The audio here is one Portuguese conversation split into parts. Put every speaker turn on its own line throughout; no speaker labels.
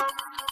Thank you.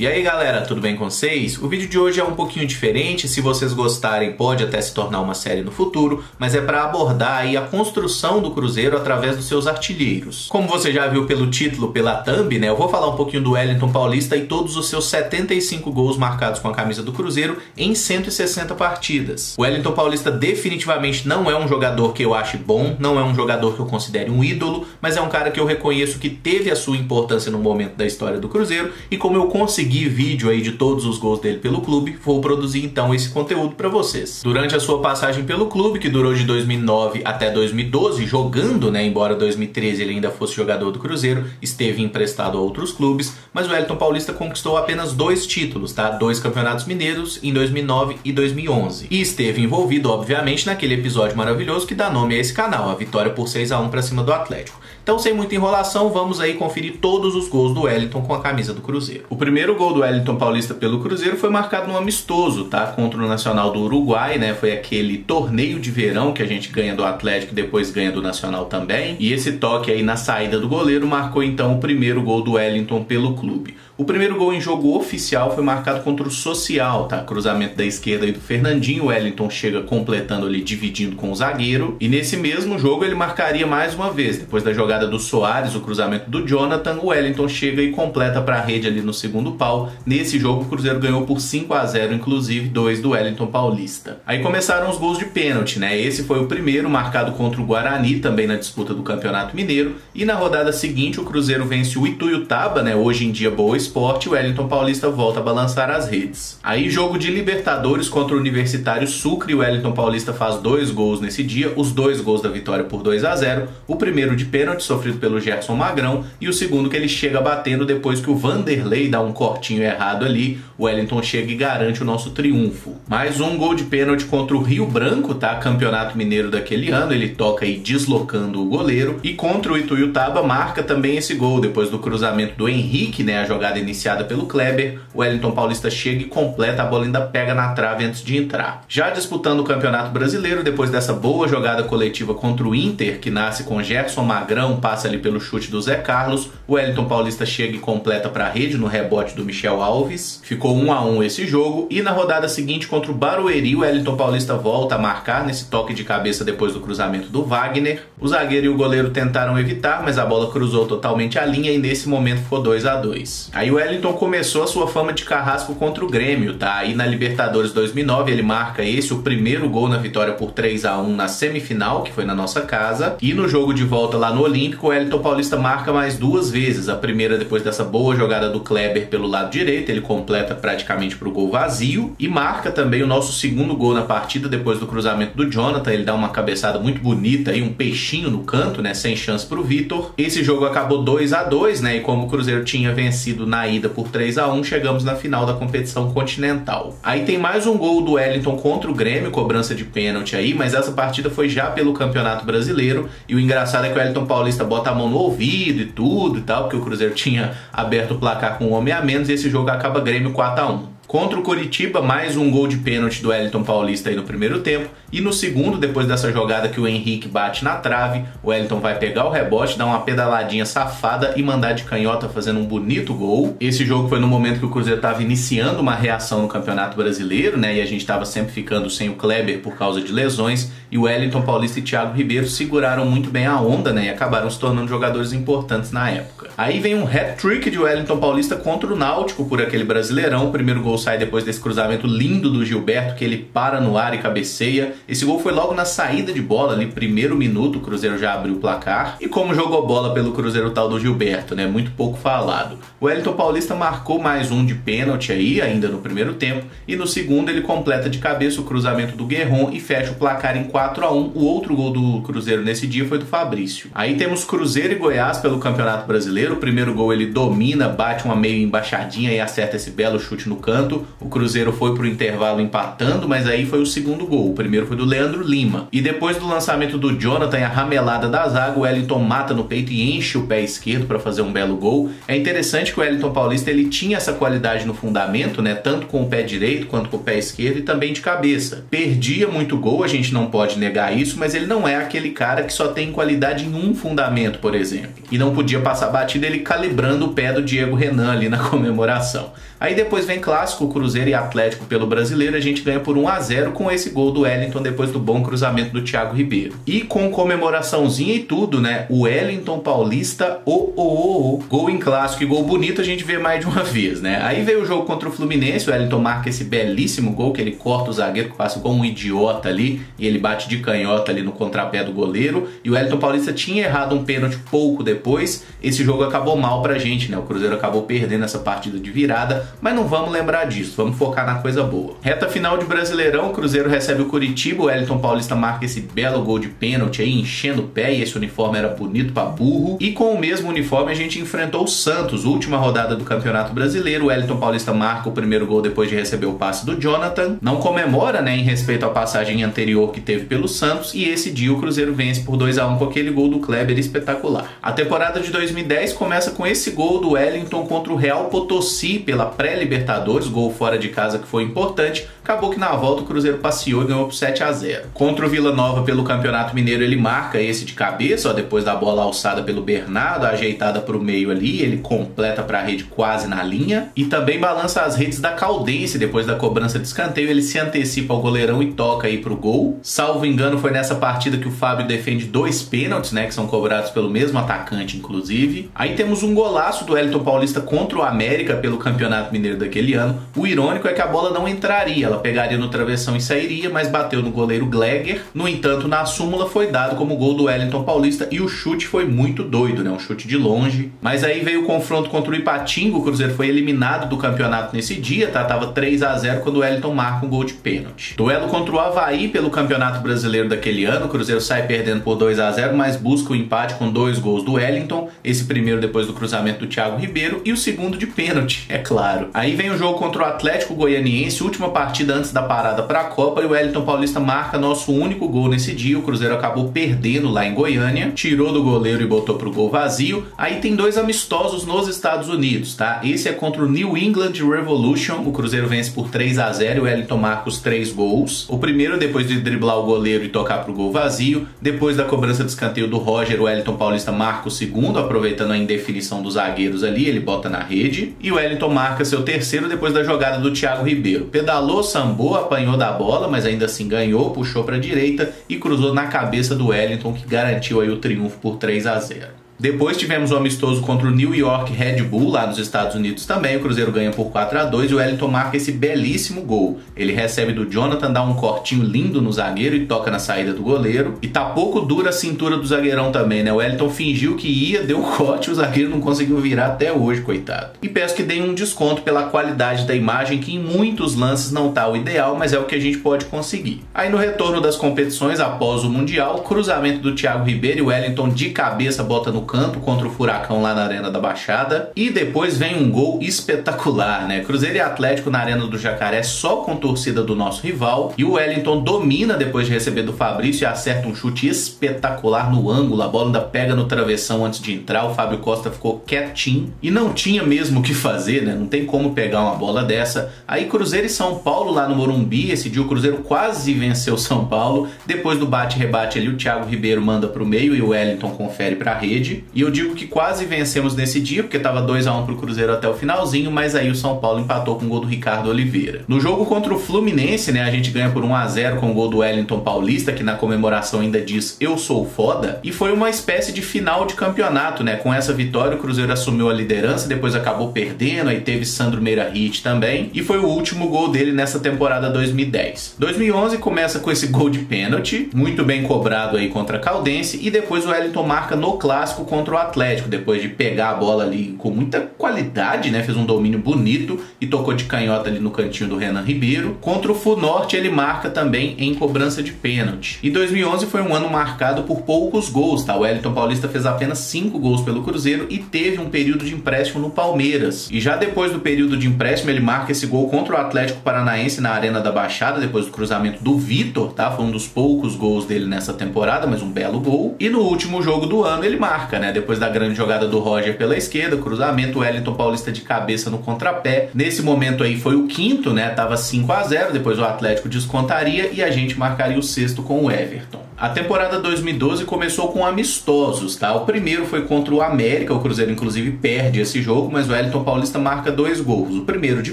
E aí galera, tudo bem com vocês? O vídeo de hoje é um pouquinho diferente, se vocês gostarem pode até se tornar uma série no futuro, mas é para abordar aí a construção do Cruzeiro através dos seus artilheiros. Como você já viu pelo título, pela thumb, né, eu vou falar um pouquinho do Wellington Paulista e todos os seus 75 gols marcados com a camisa do Cruzeiro em 160 partidas. O Wellington Paulista definitivamente não é um jogador que eu ache bom, não é um jogador que eu considere um ídolo, mas é um cara que eu reconheço que teve a sua importância no momento da história do Cruzeiro e como eu consegui conseguir vídeo aí de todos os gols dele pelo clube, vou produzir então esse conteúdo para vocês. Durante a sua passagem pelo clube, que durou de 2009 até 2012, jogando, né, embora 2013 ele ainda fosse jogador do Cruzeiro, esteve emprestado a outros clubes, mas o Wellington Paulista conquistou apenas dois títulos, tá? Dois campeonatos mineiros em 2009 e 2011. E esteve envolvido, obviamente, naquele episódio maravilhoso que dá nome a esse canal, a vitória por 6 a 1 para cima do Atlético. Então, sem muita enrolação, vamos aí conferir todos os gols do Wellington com a camisa do Cruzeiro. O primeiro gol do Wellington Paulista pelo Cruzeiro foi marcado no amistoso, tá? Contra o Nacional do Uruguai, né? Foi aquele torneio de verão que a gente ganha do Atlético e depois ganha do Nacional também. E esse toque aí na saída do goleiro marcou então o primeiro gol do Wellington pelo clube. O primeiro gol em jogo oficial foi marcado contra o Social, tá? Cruzamento da esquerda aí do Fernandinho, o Wellington chega completando ali, dividindo com o zagueiro. E nesse mesmo jogo ele marcaria mais uma vez. Depois da jogada do Soares, o cruzamento do Jonathan, o Wellington chega e completa para a rede ali no segundo pau. Nesse jogo o Cruzeiro ganhou por 5 a 0 inclusive dois do Wellington Paulista. Aí começaram os gols de pênalti, né? Esse foi o primeiro, marcado contra o Guarani, também na disputa do Campeonato Mineiro. E na rodada seguinte o Cruzeiro vence o Ituiutaba, né? Hoje em dia boa esporte, o Wellington Paulista volta a balançar as redes. Aí jogo de Libertadores contra o Universitário Sucre, o Wellington Paulista faz dois gols nesse dia, os dois gols da vitória por 2 a 0 o primeiro de pênalti sofrido pelo Gerson Magrão e o segundo que ele chega batendo depois que o Vanderlei dá um cortinho errado ali, Wellington chega e garante o nosso triunfo. Mais um gol de pênalti contra o Rio Branco, tá? Campeonato Mineiro daquele ano, ele toca aí deslocando o goleiro e contra o Ituiutaba marca também esse gol depois do cruzamento do Henrique, né, a jogada iniciada pelo Kleber, o Wellington Paulista chega e completa, a bola ainda pega na trave antes de entrar. Já disputando o Campeonato Brasileiro, depois dessa boa jogada coletiva contra o Inter, que nasce com Gerson Magrão, passa ali pelo chute do Zé Carlos, o Wellington Paulista chega e completa para a rede no rebote do Michel Alves. Ficou 1 a 1 esse jogo e na rodada seguinte contra o Barueri, o Wellington Paulista volta a marcar nesse toque de cabeça depois do cruzamento do Wagner. O zagueiro e o goleiro tentaram evitar, mas a bola cruzou totalmente a linha e nesse momento ficou 2 a 2. Aí o Wellington começou a sua fama de carrasco contra o Grêmio, tá? Aí na Libertadores 2009 ele marca esse, o primeiro gol na vitória por 3 a 1 na semifinal, que foi na nossa casa. E no jogo de volta lá no Olímpico, o Elton Paulista marca mais duas vezes. A primeira depois dessa boa jogada do Kleber pelo lado direito, ele completa praticamente pro gol vazio. E marca também o nosso segundo gol na partida depois do cruzamento do Jonathan. Ele dá uma cabeçada muito bonita aí, um peixinho no canto, né? Sem chance pro Vitor. Esse jogo acabou 2 a 2 né? E como o Cruzeiro tinha vencido na ida por 3 a 1 chegamos na final da competição continental. Aí tem mais um gol do Wellington contra o Grêmio, cobrança de pênalti aí, mas essa partida foi já pelo Campeonato Brasileiro. E o engraçado é que o Wellington Paulista bota a mão no ouvido e tudo e tal, porque o Cruzeiro tinha aberto o placar com um homem a menos e esse jogo acaba Grêmio 4 a 1 Contra o Coritiba, mais um gol de pênalti do Wellington Paulista aí no primeiro tempo. E no segundo, depois dessa jogada que o Henrique bate na trave, o Wellington vai pegar o rebote, dar uma pedaladinha safada e mandar de canhota fazendo um bonito gol. Esse jogo foi no momento que o Cruzeiro estava iniciando uma reação no Campeonato Brasileiro, né? E a gente estava sempre ficando sem o Kleber por causa de lesões. E o Wellington Paulista e Thiago Ribeiro seguraram muito bem a onda, né? E acabaram se tornando jogadores importantes na época. Aí vem um hat-trick de Wellington Paulista contra o Náutico por aquele Brasileirão. O primeiro gol sai depois desse cruzamento lindo do Gilberto, que ele para no ar e cabeceia. Esse gol foi logo na saída de bola, ali, primeiro minuto, o Cruzeiro já abriu o placar. E como jogou bola pelo Cruzeiro tal do Gilberto, né? Muito pouco falado. O Wellington Paulista marcou mais um de pênalti aí, ainda no primeiro tempo. E no segundo ele completa de cabeça o cruzamento do Guerron e fecha o placar em 4 a 1 O outro gol do Cruzeiro nesse dia foi do Fabrício. Aí temos Cruzeiro e Goiás pelo Campeonato Brasileiro. O primeiro gol ele domina, bate uma meio embaixadinha e acerta esse belo chute no canto. O Cruzeiro foi pro intervalo empatando, mas aí foi o segundo gol. O primeiro foi do Leandro Lima. E depois do lançamento do Jonathan a ramelada da zaga, o Wellington mata no peito e enche o pé esquerdo para fazer um belo gol. É interessante que o Wellington Paulista ele tinha essa qualidade no fundamento, né? Tanto com o pé direito quanto com o pé esquerdo e também de cabeça. Perdia muito gol, a gente não pode negar isso, mas ele não é aquele cara que só tem qualidade em um fundamento, por exemplo. E não podia passar partida ele calibrando o pé do Diego Renan ali na comemoração. Aí depois vem clássico, Cruzeiro e Atlético pelo brasileiro, a gente ganha por 1 a 0 com esse gol do Wellington depois do bom cruzamento do Thiago Ribeiro. E com comemoraçãozinha e tudo, né? O Wellington Paulista, o o o, o. gol em clássico e gol bonito a gente vê mais de uma vez, né? Aí veio o jogo contra o Fluminense, o Wellington marca esse belíssimo gol que ele corta o zagueiro que passa igual um idiota ali e ele bate de canhota ali no contrapé do goleiro. E o Wellington Paulista tinha errado um pênalti pouco depois. Esse jogo acabou mal pra gente, né? O Cruzeiro acabou perdendo essa partida de virada mas não vamos lembrar disso, vamos focar na coisa boa. Reta final de Brasileirão, o Cruzeiro recebe o Curitiba, o Wellington Paulista marca esse belo gol de pênalti aí, enchendo o pé, e esse uniforme era bonito pra burro. E com o mesmo uniforme a gente enfrentou o Santos, última rodada do Campeonato Brasileiro, o Wellington Paulista marca o primeiro gol depois de receber o passe do Jonathan, não comemora, né, em respeito à passagem anterior que teve pelo Santos, e esse dia o Cruzeiro vence por 2 a 1 com aquele gol do Kleber espetacular. A temporada de 2010 começa com esse gol do Wellington contra o Real Potosí pela pré-Libertadores, gol fora de casa que foi importante. Acabou que na volta o Cruzeiro passeou e ganhou por 7 a 0. Contra o Vila Nova pelo Campeonato Mineiro, ele marca esse de cabeça, ó, depois da bola alçada pelo Bernardo, ajeitada para o meio ali, ele completa para a rede quase na linha e também balança as redes da Caldense depois da cobrança de escanteio, ele se antecipa ao goleirão e toca aí pro gol. Salvo engano, foi nessa partida que o Fábio defende dois pênaltis, né, que são cobrados pelo mesmo atacante inclusive. Aí temos um golaço do Elton Paulista contra o América pelo Campeonato Campeonato Mineiro daquele ano. O irônico é que a bola não entraria, ela pegaria no travessão e sairia, mas bateu no goleiro Gleger. No entanto, na súmula foi dado como gol do Wellington Paulista e o chute foi muito doido, né? Um chute de longe. Mas aí veio o confronto contra o Ipatinga, o Cruzeiro foi eliminado do campeonato nesse dia, tá? Tava 3 a 0 quando o Wellington marca um gol de pênalti. Duelo contra o Havaí pelo Campeonato Brasileiro daquele ano, o Cruzeiro sai perdendo por 2 a 0 mas busca o empate com dois gols do Wellington, esse primeiro depois do cruzamento do Thiago Ribeiro e o segundo de pênalti, é claro. Aí vem o jogo contra o Atlético Goianiense, última partida antes da parada para a Copa, e o Wellington Paulista marca nosso único gol nesse dia. O Cruzeiro acabou perdendo lá em Goiânia, tirou do goleiro e botou pro gol vazio. Aí tem dois amistosos nos Estados Unidos, tá? Esse é contra o New England Revolution. O Cruzeiro vence por 3 a 0 e o Wellington marca os três gols. O primeiro depois de driblar o goleiro e tocar pro gol vazio. Depois da cobrança de escanteio do Roger, o Wellington Paulista marca o segundo, aproveitando a indefinição dos zagueiros ali, ele bota na rede. E o Wellington marca seu terceiro depois da jogada do Thiago Ribeiro. Pedalou, sambou, apanhou da bola, mas ainda assim ganhou, puxou para a direita e cruzou na cabeça do Wellington, que garantiu aí o triunfo por 3 a 0. Depois tivemos o um amistoso contra o New York Red Bull, lá nos Estados Unidos também. O Cruzeiro ganha por 4 a 2 e o Wellington marca esse belíssimo gol. Ele recebe do Jonathan, dá um cortinho lindo no zagueiro e toca na saída do goleiro. E tá pouco dura a cintura do zagueirão também, né? O Wellington fingiu que ia, deu corte, o zagueiro não conseguiu virar até hoje, coitado. E peço que deem um desconto pela qualidade da imagem, que em muitos lances não tá o ideal, mas é o que a gente pode conseguir. Aí no retorno das competições, após o Mundial, cruzamento do Thiago Ribeiro e o Wellington de cabeça bota no campo contra o Furacão lá na Arena da Baixada. E depois vem um gol espetacular, né? Cruzeiro e Atlético na Arena do Jacaré só com torcida do nosso rival. E o Wellington domina depois de receber do Fabrício e acerta um chute espetacular no ângulo. A bola ainda pega no travessão antes de entrar. O Fábio Costa ficou quietinho e não tinha mesmo o que fazer, né? Não tem como pegar uma bola dessa. Aí Cruzeiro e São Paulo lá no Morumbi. Esse dia o Cruzeiro quase venceu São Paulo. Depois do bate-rebate ali, o Thiago Ribeiro manda pro meio e o Wellington confere pra rede. E eu digo que quase vencemos nesse dia, porque estava 2 a 1 pro Cruzeiro até o finalzinho, mas aí o São Paulo empatou com o gol do Ricardo Oliveira. No jogo contra o Fluminense, né, a gente ganha por 1 a 0 com o gol do Wellington Paulista, que na comemoração ainda diz eu sou foda, e foi uma espécie de final de campeonato, né? Com essa vitória o Cruzeiro assumiu a liderança, depois acabou perdendo, aí teve Sandro Meira Hit também, e foi o último gol dele nessa temporada 2010. 2011 começa com esse gol de pênalti, muito bem cobrado aí contra a Caldense, e depois o Wellington marca no clássico contra o Atlético, depois de pegar a bola ali com muita qualidade, né? Fez um domínio bonito e tocou de canhota ali no cantinho do Renan Ribeiro. Contra o Funorte ele marca também em cobrança de pênalti. E 2011 foi um ano marcado por poucos gols, tá? O Wellington Paulista fez apenas 5 gols pelo Cruzeiro e teve um período de empréstimo no Palmeiras. E já depois do período de empréstimo ele marca esse gol contra o Atlético Paranaense na Arena da Baixada, depois do cruzamento do Vitor, tá? Foi um dos poucos gols dele nessa temporada, mas um belo gol. E no último jogo do ano ele marca, né? Depois da grande jogada do Roger pela esquerda, cruzamento, Wellington Paulista de cabeça no contrapé. Nesse momento aí foi o quinto, né? Tava 5 a 0 depois o Atlético descontaria e a gente marcaria o sexto com o Everton. A temporada 2012 começou com amistosos, tá? O primeiro foi contra o América, o Cruzeiro inclusive perde esse jogo, mas o Wellington Paulista marca dois gols. O primeiro de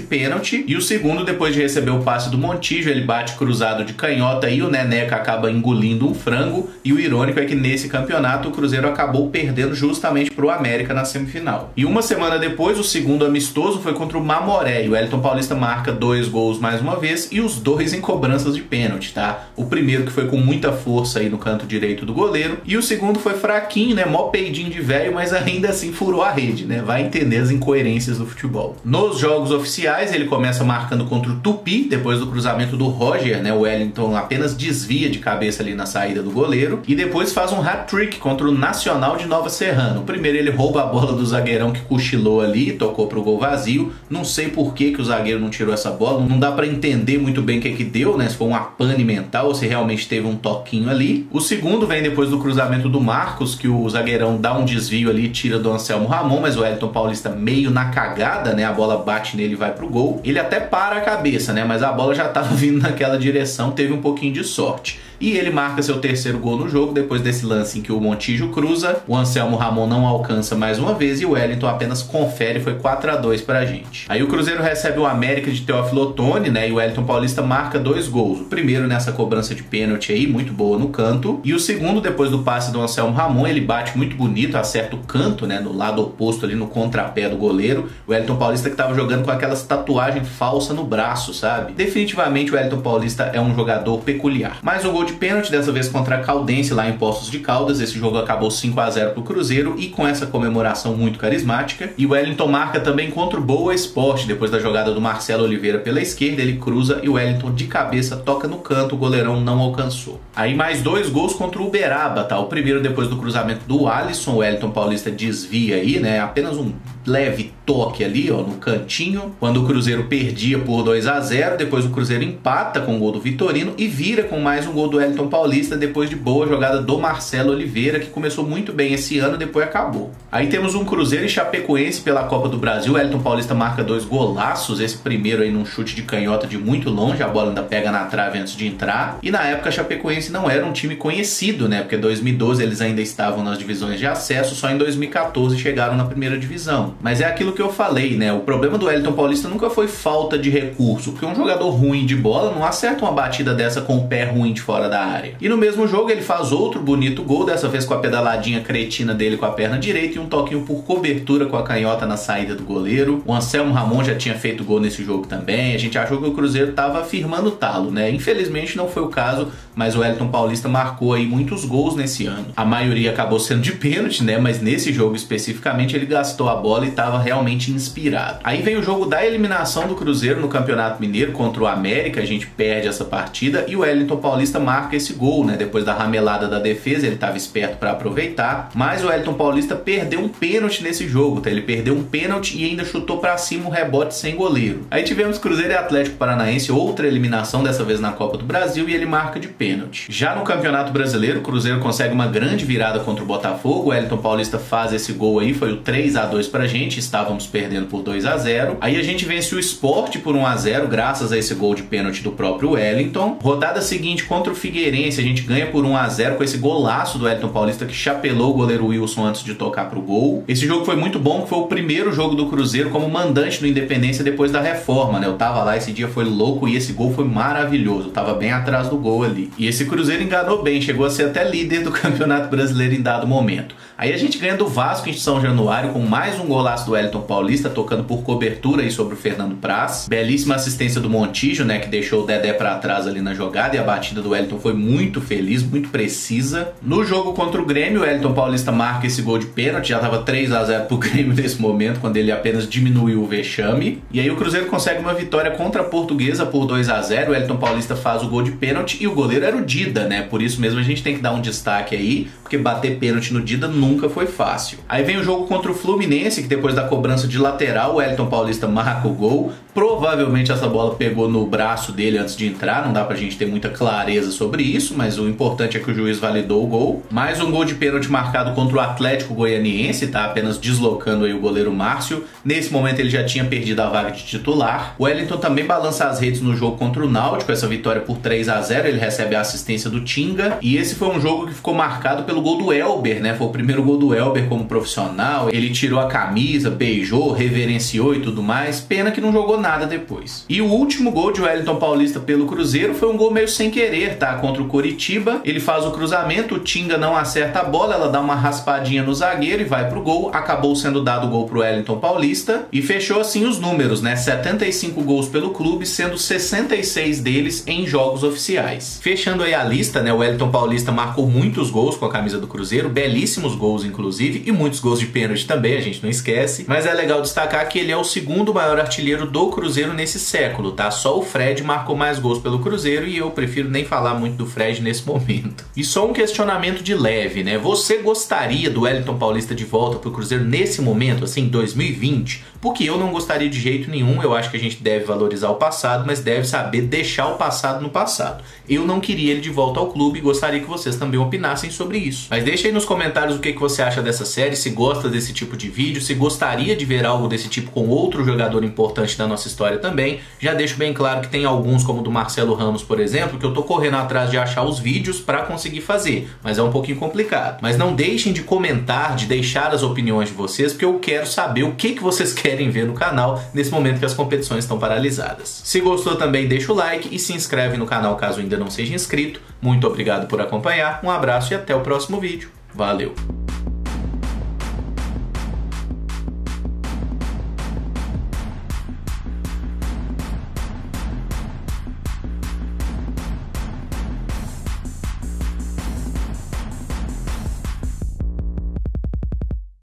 pênalti e o segundo depois de receber o passe do Montijo, ele bate cruzado de canhota e o Neneca acaba engolindo um frango. E o irônico é que nesse campeonato o Cruzeiro acabou perdendo justamente para o América na semifinal. E uma semana depois, o segundo amistoso foi contra o Mamoré e o Wellington Paulista marca dois gols mais uma vez e os dois em cobranças de pênalti, tá? O primeiro que foi com muita força aí no canto direito do goleiro e o segundo foi fraquinho, né? Mó peidinho de velho, mas ainda assim furou a rede, né? Vai entender as incoerências do futebol. Nos jogos oficiais, ele começa marcando contra o Tupi, depois do cruzamento do Roger, né? O Wellington apenas desvia de cabeça ali na saída do goleiro e depois faz um hat-trick contra o Nacional de Nova Serrana. O primeiro ele rouba a bola do zagueirão que cochilou ali, tocou pro gol vazio. Não sei por que, que o zagueiro não tirou essa bola, não dá para entender muito bem o que que deu, né? Se foi uma pane mental ou se realmente teve um toquinho ali. O segundo vem depois do cruzamento do Marcos, que o zagueirão dá um desvio ali, tira do Anselmo Ramon, mas o Wellington Paulista meio na cagada, né? A bola bate nele e vai pro gol. Ele até para a cabeça, né? Mas a bola já tava vindo naquela direção, teve um pouquinho de sorte. E ele marca seu terceiro gol no jogo, depois desse lance em que o Montijo cruza, o Anselmo Ramon não alcança mais uma vez e o Wellington apenas confere, foi 4 a 2 pra gente. Aí o Cruzeiro recebe o América de Teófilo Otoni, né? E o Wellington Paulista marca dois gols. O primeiro nessa cobrança de pênalti aí, muito boa no canto. E o segundo, depois do passe do Anselmo Ramon, ele bate muito bonito, acerta o canto, né? No lado oposto ali, no contrapé do goleiro. O Wellington Paulista que tava jogando com aquelas tatuagem falsa no braço, sabe? Definitivamente o Wellington Paulista é um jogador peculiar. Mais um gol de pênalti, dessa vez contra a Caldense lá em Poços de Caldas. Esse jogo acabou 5 a 0 pro Cruzeiro e com essa comemoração muito carismática. E o Wellington marca também contra o Boa Esporte, depois da jogada do Marcelo Oliveira pela esquerda, ele cruza e o Wellington de cabeça toca no canto, o goleirão não alcançou. Aí mais dois gols contra o Uberaba, tá? O primeiro depois do cruzamento do Alisson, o Wellington Paulista desvia aí, né? Apenas um leve toque ali, ó, no cantinho, quando o Cruzeiro perdia por 2 a 0 depois o Cruzeiro empata com o gol do Vitorino e vira com mais um gol do Wellington Paulista depois de boa jogada do Marcelo Oliveira, que começou muito bem esse ano, depois acabou. Aí temos um Cruzeiro e Chapecoense pela Copa do Brasil, o Paulista marca dois golaços, esse primeiro aí num chute de canhota de muito longe, a bola ainda pega na trave antes de entrar, e na época a Chapecoense não era um time conhecido, né, porque em 2012 eles ainda estavam nas divisões de acesso, só em 2014 chegaram na primeira divisão. Mas é aquilo que eu falei, né? O problema do Wellington Paulista nunca foi falta de recurso, porque um jogador ruim de bola não acerta uma batida dessa com o pé ruim de fora da área. E no mesmo jogo ele faz outro bonito gol, dessa vez com a pedaladinha cretina dele com a perna direita e um toquinho por cobertura com a canhota na saída do goleiro. O Anselmo Ramon já tinha feito gol nesse jogo também. A gente achou que o Cruzeiro estava firmando o talo, né? Infelizmente não foi o caso, mas o Wellington Paulista marcou aí muitos gols nesse ano. A maioria acabou sendo de pênalti, né? Mas nesse jogo especificamente ele gastou a bola e estava realmente inspirado. Aí vem o jogo da eliminação do Cruzeiro no Campeonato Mineiro contra o América, a gente perde essa partida e o Wellington Paulista marca esse gol, né? Depois da ramelada da defesa, ele estava esperto para aproveitar, mas o Wellington Paulista perdeu um pênalti nesse jogo, tá? Ele perdeu um pênalti e ainda chutou para cima um rebote sem goleiro. Aí tivemos Cruzeiro e Atlético Paranaense, outra eliminação dessa vez na Copa do Brasil e ele marca de pênalti. Já no Campeonato Brasileiro, o Cruzeiro consegue uma grande virada contra o Botafogo, o Wellington Paulista faz esse gol aí, foi o 3 a 2 pra gente, está estávamos perdendo por 2 a 0 Aí a gente vence o esporte por 1 a 0 graças a esse gol de pênalti do próprio Wellington. Rodada seguinte contra o Figueirense, a gente ganha por 1 a 0 com esse golaço do Wellington Paulista que chapelou o goleiro Wilson antes de tocar pro gol. Esse jogo foi muito bom, foi o primeiro jogo do Cruzeiro como mandante do Independência depois da reforma, né? Eu tava lá, esse dia foi louco e esse gol foi maravilhoso. Eu tava bem atrás do gol ali. E esse Cruzeiro enganou bem, chegou a ser até líder do Campeonato Brasileiro em dado momento. Aí a gente ganha do Vasco em São Januário com mais um golaço do Wellington Paulista, tocando por cobertura aí sobre o Fernando Praz. Belíssima assistência do Montijo, né, que deixou o Dedé para trás ali na jogada e a batida do Wellington foi muito feliz, muito precisa. No jogo contra o Grêmio, o Wellington Paulista marca esse gol de pênalti, já tava 3 a 0 pro Grêmio nesse momento, quando ele apenas diminuiu o vexame. E aí o Cruzeiro consegue uma vitória contra a Portuguesa por 2 a 0. O Wellington Paulista faz o gol de pênalti e o goleiro era o Dida, né? Por isso mesmo a gente tem que dar um destaque aí, porque bater pênalti no Dida nunca foi fácil. Aí vem o jogo contra o Fluminense, que depois da cobrança de lateral, o Elton Paulista marca o gol. Provavelmente essa bola pegou no braço dele antes de entrar, não dá pra gente ter muita clareza sobre isso, mas o importante é que o juiz validou o gol. Mais um gol de pênalti marcado contra o Atlético Goianiense, tá? Apenas deslocando aí o goleiro Márcio. Nesse momento ele já tinha perdido a vaga de titular. O Wellington também balança as redes no jogo contra o Náutico, essa vitória por 3 a 0 ele recebe a assistência do Tinga. E esse foi um jogo que ficou marcado pelo gol do Elber, né? Foi o primeiro gol do Elber como profissional. Ele tirou a camisa, beijou, reverenciou e tudo mais. Pena que não jogou nada depois. E o último gol de Wellington Paulista pelo Cruzeiro foi um gol meio sem querer, tá? Contra o Coritiba. Ele faz o cruzamento, o Tinga não acerta a bola, ela dá uma raspadinha no zagueiro e vai pro gol. Acabou sendo dado o gol pro Wellington Paulista e fechou assim os números, né? 75 gols pelo clube, sendo 66 deles em jogos oficiais. Fechando aí a lista, né? O Wellington Paulista marcou muitos gols com a camisa do Cruzeiro, belíssimos gols inclusive, e muitos gols de pênalti também, a gente não esquece. Mas é legal destacar que ele é o segundo maior artilheiro do Cruzeiro nesse século, tá? Só o Fred marcou mais gols pelo Cruzeiro e eu prefiro nem falar muito do Fred nesse momento. E só um questionamento de leve, né? Você gostaria do Wellington Paulista de volta pro Cruzeiro nesse momento, assim, 2020? Porque eu não gostaria de jeito nenhum, eu acho que a gente deve valorizar o passado, mas deve saber deixar o passado no passado. Eu não queria ele de volta ao clube e gostaria que vocês também opinassem sobre isso. Mas deixa aí nos comentários o que, que você acha dessa série, se gosta desse tipo de vídeo, se gostaria de ver algo desse tipo com outro jogador importante da nossa história também. Já deixo bem claro que tem alguns, como o do Marcelo Ramos, por exemplo, que eu tô correndo atrás de achar os vídeos para conseguir fazer, mas é um pouquinho complicado. Mas não deixem de comentar, de deixar as opiniões de vocês, porque eu quero saber o que, que vocês querem ver no canal nesse momento que as competições estão paralisadas. Se gostou também, deixa o like e se inscreve no canal caso ainda não seja inscrito. Muito obrigado por acompanhar, um abraço e até o próximo vídeo. Valeu!